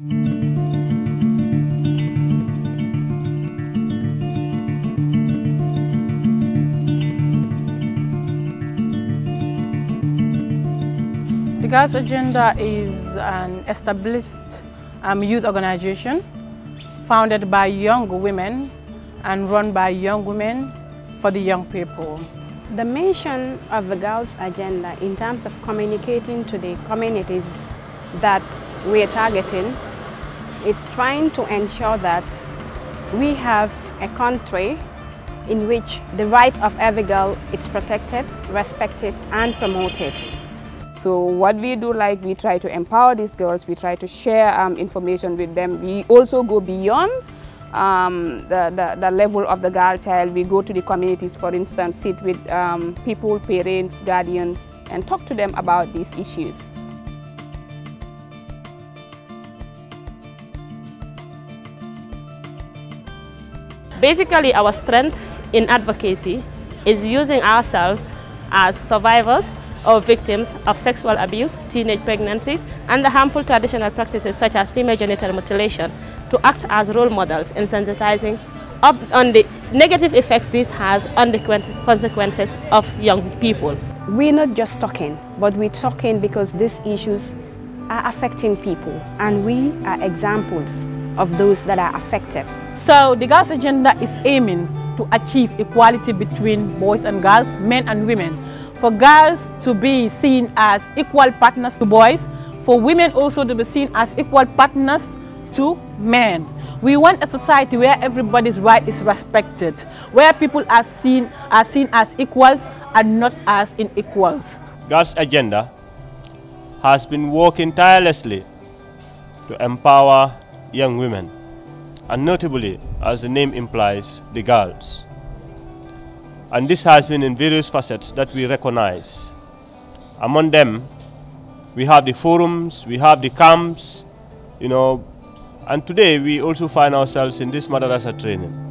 The Girls Agenda is an established um, youth organization founded by young women and run by young women for the young people. The mission of the Girls Agenda in terms of communicating to the communities that we are targeting, it's trying to ensure that we have a country in which the right of every girl is protected, respected and promoted. So what we do, like we try to empower these girls, we try to share um, information with them. We also go beyond um, the, the, the, level of the girl child. We go to the communities, for instance, sit with um, people, parents, guardians, and talk to them about these issues. Basically, our strength in advocacy is using ourselves as survivors or victims of sexual abuse, teenage pregnancy, and the harmful traditional practices such as female genital mutilation to act as role models in sensitizing on the negative effects this has on the consequences of young people. We're not just talking, but we're talking because these issues are affecting people and we are examples of those that are affected. So the Girls Agenda is aiming to achieve equality between boys and girls, men and women, for girls to be seen as equal partners to boys, for women also to be seen as equal partners to men. We want a society where everybody's right is respected, where people are seen, are seen as equals and not as unequals. Girls' Agenda has been working tirelessly to empower young women, and notably, as the name implies, the girls. And this has been in various facets that we recognize. Among them, we have the forums, we have the camps, you know, and today we also find ourselves in this madrasa training.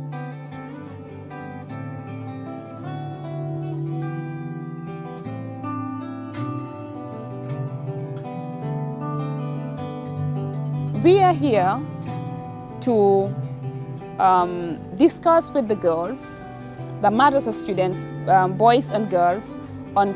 We are here to um, discuss with the girls the matters of students, um, boys and girls, on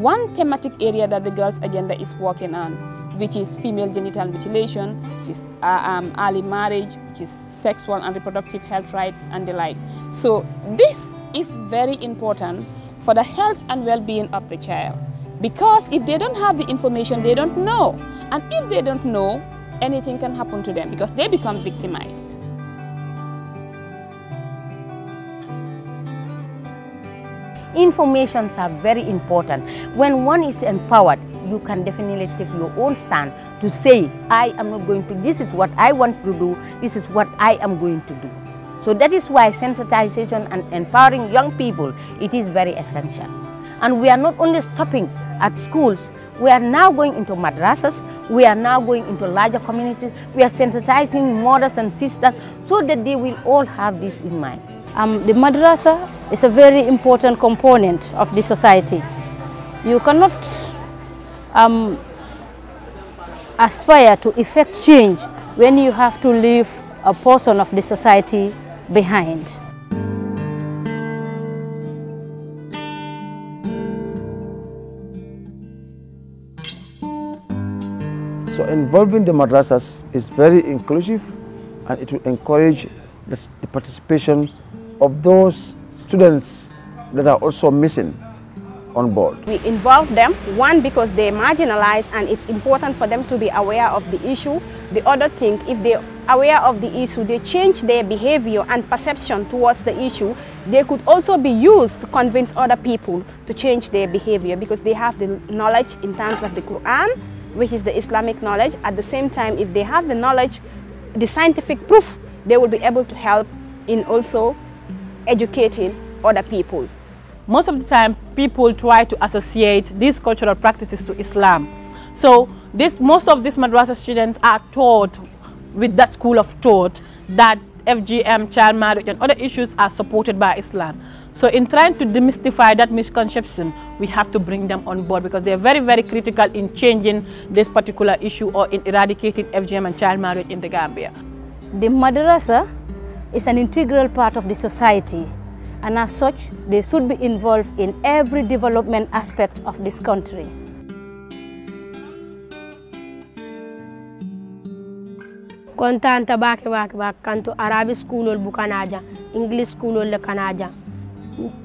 one thematic area that the Girls Agenda is working on, which is female genital mutilation, which is uh, um, early marriage, which is sexual and reproductive health rights and the like. So this is very important for the health and well-being of the child. Because if they don't have the information, they don't know. And if they don't know, anything can happen to them because they become victimized. Informations are very important. When one is empowered, you can definitely take your own stand to say, I am not going to, this is what I want to do, this is what I am going to do. So that is why sensitization and empowering young people, it is very essential. And we are not only stopping at schools, we are now going into madrasas, we are now going into larger communities, we are sensitizing mothers and sisters so that they will all have this in mind. Um, the madrasa is a very important component of the society. You cannot um, aspire to effect change when you have to leave a portion of the society behind. So involving the madrasas is very inclusive and it will encourage the, the participation of those students that are also missing on board. We involve them, one because they're marginalized and it's important for them to be aware of the issue. The other thing, if they're aware of the issue, they change their behavior and perception towards the issue, they could also be used to convince other people to change their behavior because they have the knowledge in terms of the Quran, which is the Islamic knowledge. At the same time, if they have the knowledge, the scientific proof, they will be able to help in also educating other people. Most of the time, people try to associate these cultural practices to Islam. So this, most of these madrasa students are taught with that school of thought that FGM, child marriage and other issues are supported by Islam. So in trying to demystify that misconception, we have to bring them on board because they're very, very critical in changing this particular issue or in eradicating FGM and child marriage in the Gambia. The madrasa is an integral part of the society and as such, they should be involved in every development aspect of this country. kontanta bake bake bake kanto arabi schoolol bukanaja english schoolol le kanaja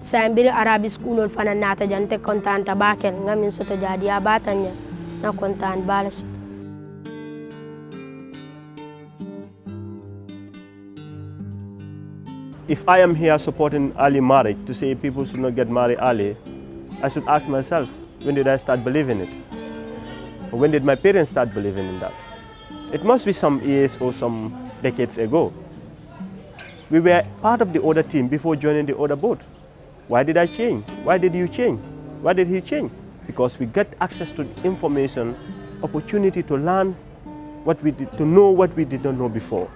sambiri arabi fana nata jante ngamin soto jadi ya batanya na kontan bala soto If I am here supporting early marriage to say people should not get married early, I should ask myself, when did I start believing it? Or when did my parents start believing in that? It must be some years or some decades ago. We were part of the other team before joining the other boat. Why did I change? Why did you change? Why did he change? Because we get access to information, opportunity to learn what we did, to know what we did not know before.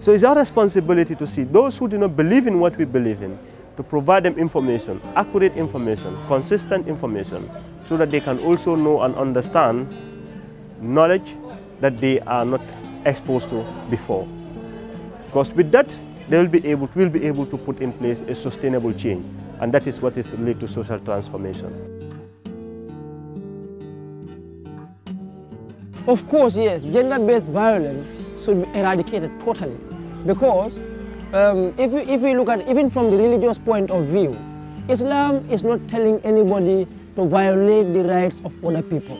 So it's our responsibility to see those who do not believe in what we believe in, to provide them information, accurate information, consistent information, so that they can also know and understand knowledge that they are not exposed to before. Because with that, they will be able, will be able to put in place a sustainable change, and that is what is related to social transformation. Of course, yes, gender-based violence should be eradicated totally because um, if, we, if look at even from the religious point of view, Islam is not telling anybody to violate the rights of other people.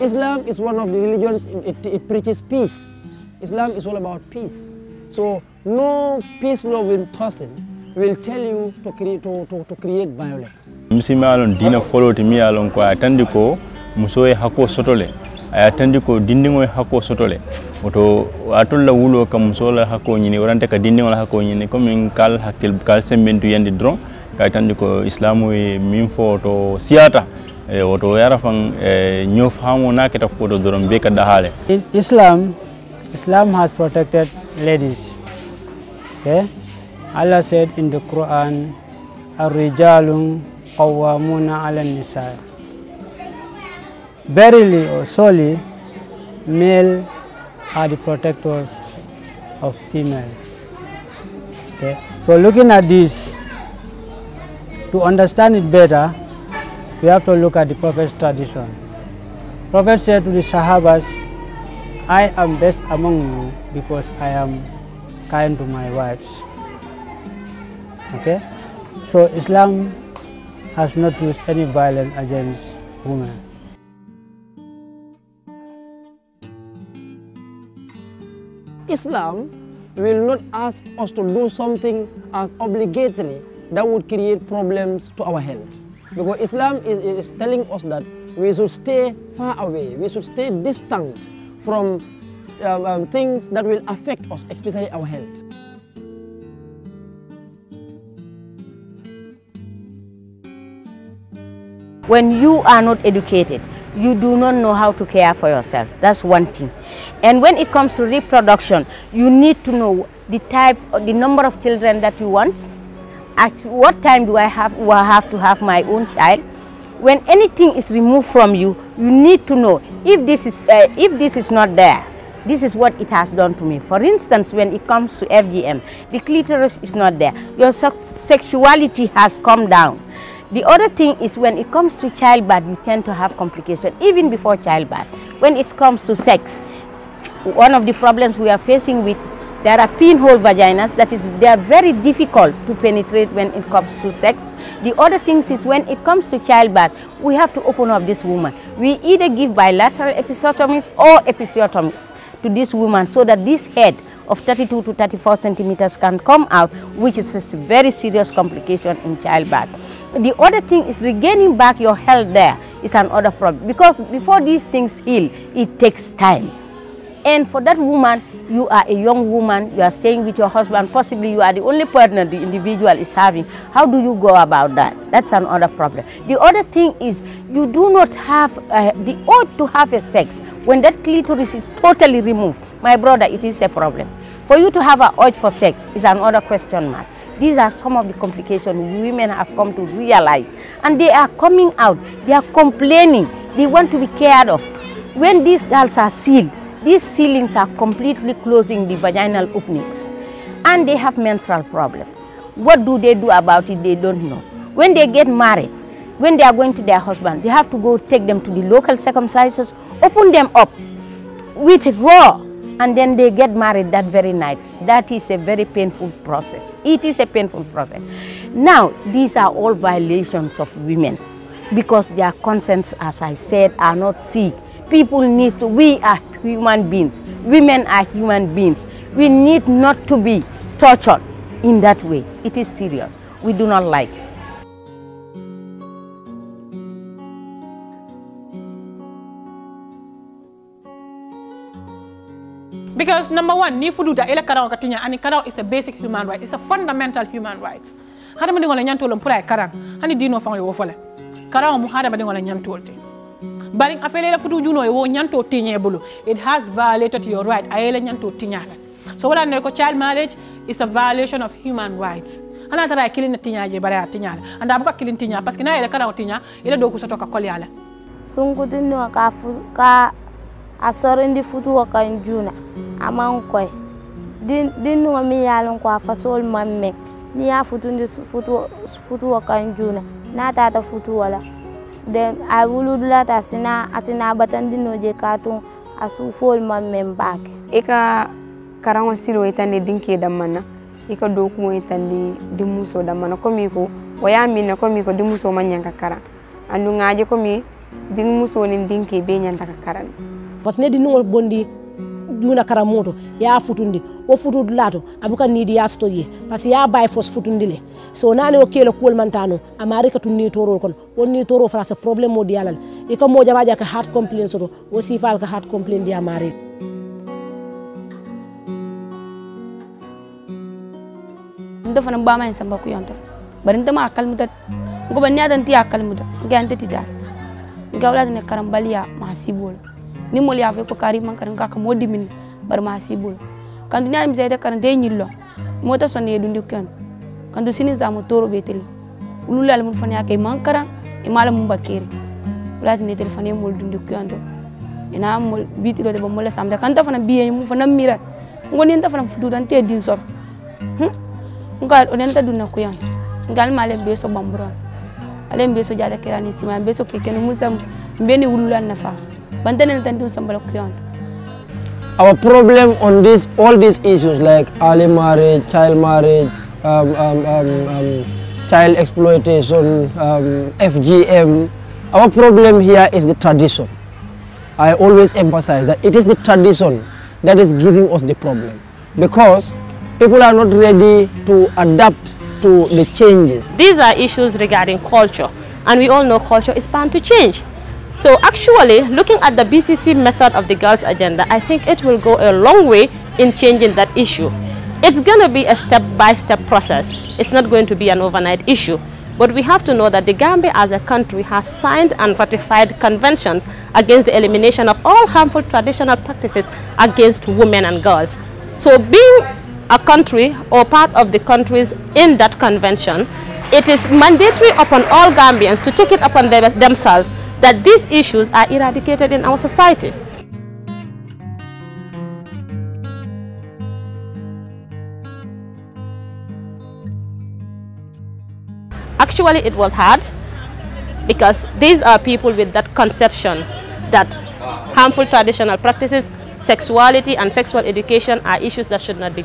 Islam is one of the religions, it, it preaches peace. Islam is all about peace. So no peace-loving person will tell you to create, to, to, to create violence. Msimi alon dina follow timi alon ko atandi ko musoye hako sotole. Ayatandi ko dindingo hako sotole. Oto atolla wulo ka musola hako nyini warante ka dindingo la hako nyini min kal hakil kal sembentu yandi dron ka atandi ko islamu e min fo to siata e oto yara fan e nyof hamo naketa ko to dron be ka dahale in islam islam has protected ladies okay? Allah said in the Quran, Ar-rijalun qawwamuna ala nisa. Verily or solely, male are the protectors of female. Okay? So looking at this, to understand it better, we have to look at the Prophet's tradition. Prophet said to the Sahabas, I am best among you because I am kind to my wives. Okay? So Islam has not used any violence against women. Islam will not ask us to do something as obligatory that would create problems to our health. Because Islam is, is telling us that we should stay far away, we should stay distant from um, um, things that will affect us, especially our health. When you are not educated, you do not know how to care for yourself. That's one thing. And when it comes to reproduction, you need to know the type, the number of children that you want. At what time do I have, do I have to have my own child? When anything is removed from you, you need to know if this is, uh, if this is not there, this is what it has done to me. For instance, when it comes to FGM, the clitoris is not there. Your sexuality has come down. The other thing is when it comes to childbirth, you tend to have complications even before childbirth. When it comes to sex, one of the problems we are facing with there are pinhole vaginas that is they are very difficult to penetrate when it comes to sex. The other things is when it comes to childbirth, we have to open up this woman. We either give bilateral episiotomies or episiotomies to this woman so that this head of 32 to 34 centimeters can come out, which is a very serious complication in childbirth. The other thing is regaining back your health there is another problem because before these things heal, it takes time. And for that woman, you are a young woman, you are staying with your husband, possibly you are the only partner the individual is having. How do you go about that? That's another problem. The other thing is you do not have uh, the urge to have a sex when that clitoris is totally removed. My brother, it is a problem. For you to have an urge for sex is another question mark. These are some of the complications women have come to realize. And they are coming out, they are complaining, they want to be cared of. When these girls are sealed, these ceilings are completely closing the vaginal openings and they have menstrual problems. What do they do about it? They don't know. When they get married, when they are going to their husband, they have to go take them to the local circumcises, open them up with raw, and then they get married that very night. That is a very painful process. It is a painful process. Now, these are all violations of women because their consents, as I said, are not sick. People need to, we are human beings. Women are human beings. We need not to be tortured in that way. It is serious. We do not like. Because number one, ni fuduta ele karao katinya ani karao is a basic human right. It's a fundamental human rights. Hada madi ngola nyantolo mpura karang. Hani dino fango yo fole. Karao mu hada madi ngola nyantolte. Bari afele la fudu juno yo nyanto tinye bulu. It has violated your right. Ayele nyanto tinyata. So wala ne ko child marriage is a violation of human rights. Hana tara kilin tinya je bara tinya. Anda buka kilin tinya parce que na ele karao tinya ile do kusotoka koli ala. Sungutinno ka fu ka a futu futuwo kan amang koy din nuwa mi yalon ko fa sol mamme ni ya futundi futuwa kan juna na. Tata futuwa la den a wuludulata sina a sina batandino je katun a sufol man men bake ka karaŋo silo itani tandi dinke damana e ka dokuŋo mo itani dinmuso danmanna komi ko wo ye min na komi ko dinmuso man nyanga kara andu komi dinke anu be ne bondi juna kara moto ya futundi. Wo futudu lato abuka nidi ya sto ye parce ya bay fos futundi le. So nani o kelo kuol mantano amari ka tunni torol kon won ni toro fra ce problème mo dialal. E ko mo jamaja ka heart complaint soto wo sifal ka heart complaint dia mari nta fana bama en samba kuyonto bari nta ma akal mutat. Ngo ban niya dan ti akal mutat. Ngi ante ti dal. Ngi wala ne karambaliya ma ni mol ya fe ko kari man kan ka modi min bar ma sibol kan dunya mi zayda kan de nyillo. Mota son ye dundi kan kan du sinin zamu toro be tele. Ululal mun fanya kay man karan e mala mun bakeri wala ne telefone e dundi kan do. Ina mol biti do de mol samda. Kan ta fana biye mu fana mira ngoni ta fana fudu dan te din sor. Hm? Ngal onen ta dunna ko yan ngal male be so bamburon ale be so jada kirani sima be so kekenu musam nafa Our problem on this, all these issues like early marriage, child marriage, um, um, um, um, child exploitation, um, FGM, our problem here is the tradition. I always emphasize that it is the tradition that is giving us the problem because people are not ready to adapt to the changes. These are issues regarding culture and we all know culture is bound to change. So actually, looking at the BCC method of the girls' agenda, I think it will go a long way in changing that issue. It's going to be a step-by-step -step process. It's not going to be an overnight issue. But we have to know that the Gambia as a country has signed and ratified conventions against the elimination of all harmful traditional practices against women and girls. So being a country or part of the countries in that convention, it is mandatory upon all Gambians to take it upon them, themselves that these issues are eradicated in our society. Actually, it was hard because these are people with that conception that harmful traditional practices, sexuality and sexual education are issues that should not be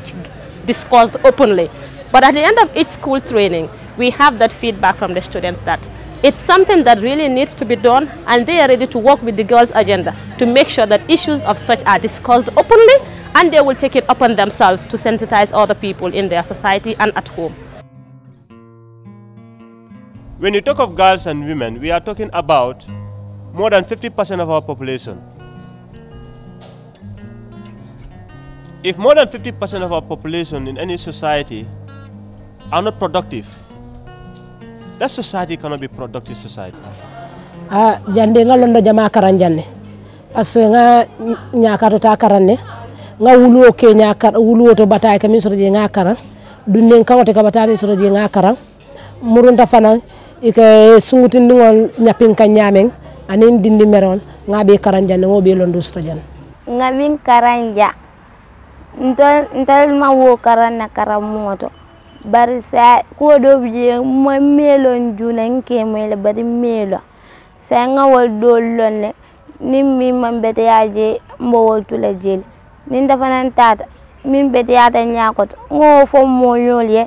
discussed openly. But at the end of each school training, we have that feedback from the students that it's something that really needs to be done and they are ready to work with the girls' agenda to make sure that issues of such are discussed openly and they will take it upon themselves to sensitize other people in their society and at home. When you talk of girls and women, we are talking about more than 50% of our population. If more than 50% of our population in any society are not productive, that society cannot be productive society. a jande nga londo jama karan janne parce que nga ñakato ta karan ne. Nga wuluwo ke ñakar wuluwo to batay kamin soto je nga karan. Dunnen kawote kabatami soto je nga karan. Murunta fana ike sungutindiŋol ñapin ka ñameŋ aniŋ dindi meron nga be karan jande ŋo be londo soto jan nga min karanja ntol ntol ma wo karan na karan moto bari sa ko do je mo melon junan ke mele bari melo sa nga wol do lonne nin min man bete ya je mbo wol tula jeli nin dafa nan tata min bete ya ta nyakoto ngo fo mo nyol ye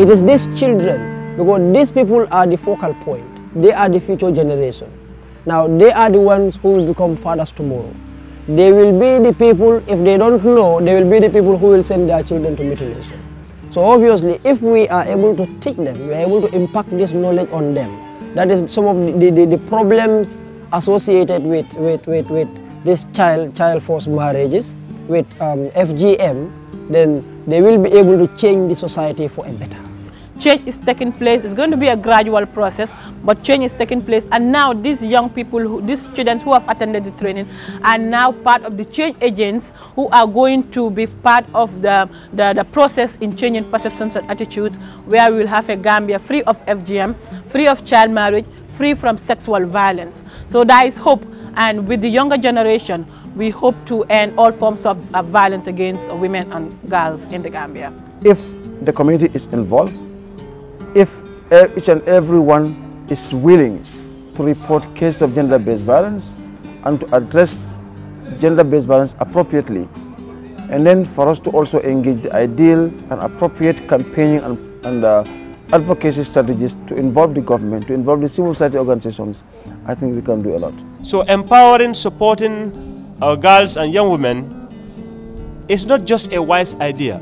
It is these children, because these people are the focal point. They are the future generation. Now, they are the ones who will become fathers tomorrow. They will be the people, if they don't know, they will be the people who will send their children to mutilation. So obviously, if we are able to teach them, we are able to impact this knowledge on them. That is some of the, the, the problems associated with, with, with, with this child, child forced marriages, with um, FGM, then they will be able to change the society for a better. Change is taking place. It's going to be a gradual process, but change is taking place. And now these young people, who, these students who have attended the training are now part of the change agents who are going to be part of the, the, the process in changing perceptions and attitudes where we will have a Gambia free of FGM, free of child marriage, free from sexual violence. So there is hope. And with the younger generation, we hope to end all forms of, of violence against women and girls in the Gambia. If the community is involved, if each and everyone is willing to report cases of gender-based violence and to address gender-based violence appropriately, and then for us to also engage the ideal and appropriate campaigning and, and uh, advocacy strategies to involve the government, to involve the civil society organizations, I think we can do a lot. So empowering, supporting our girls and young women is not just a wise idea,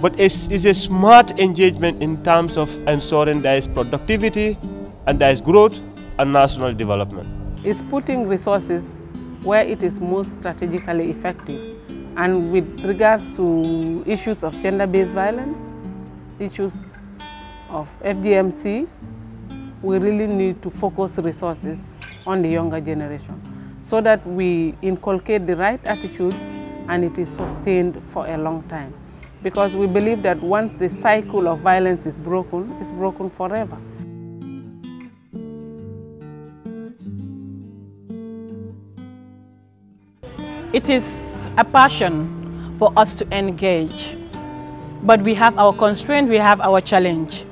but it's, it's a smart engagement in terms of ensuring there is productivity and there is growth and national development. It's putting resources where it is most strategically effective. And with regards to issues of gender-based violence, issues of FGMC, we really need to focus resources on the younger generation so that we inculcate the right attitudes and it is sustained for a long time. Because we believe that once the cycle of violence is broken, it's broken forever. It is a passion for us to engage, but we have our constraints, we have our challenge.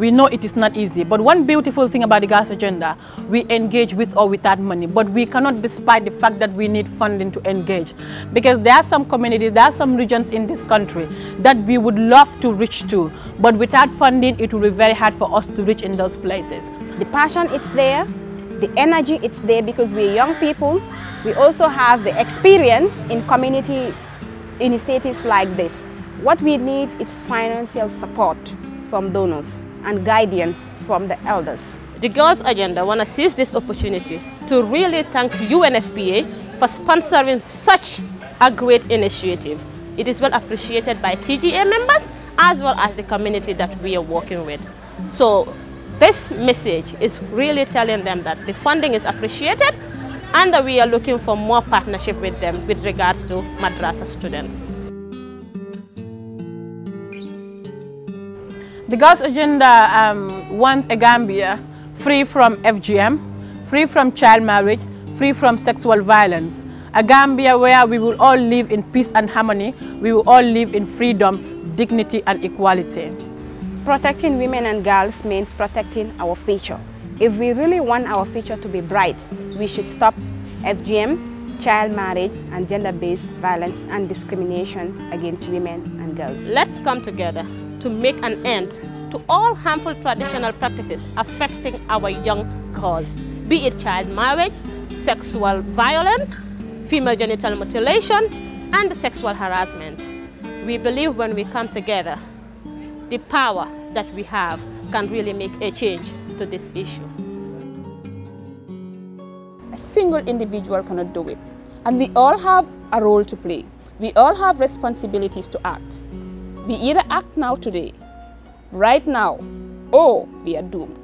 We know it is not easy, but one beautiful thing about the Girls Agenda, we engage with or without money, but we cannot despite the fact that we need funding to engage. Because there are some communities, there are some regions in this country that we would love to reach to, but without funding, it will be very hard for us to reach in those places. The passion is there, the energy is there because we're young people. We also have the experience in community initiatives like this. What we need is financial support from donors and guidance from the elders. The Girls Agenda want to seize this opportunity to really thank UNFPA for sponsoring such a great initiative. It is well appreciated by TGA members as well as the community that we are working with. So this message is really telling them that the funding is appreciated and that we are looking for more partnership with them with regards to madrasa students. The Girls Agenda um, wants a Gambia free from FGM, free from child marriage, free from sexual violence. A Gambia where we will all live in peace and harmony, we will all live in freedom, dignity and equality. Protecting women and girls means protecting our future. If we really want our future to be bright, we should stop FGM, child marriage and gender-based violence and discrimination against women and girls. Let's come together to make an end to all harmful traditional practices affecting our young girls, be it child marriage, sexual violence, female genital mutilation, and sexual harassment. We believe when we come together, the power that we have can really make a change to this issue. A single individual cannot do it. And we all have a role to play. We all have responsibilities to act. We either act now today, right now, or we are doomed.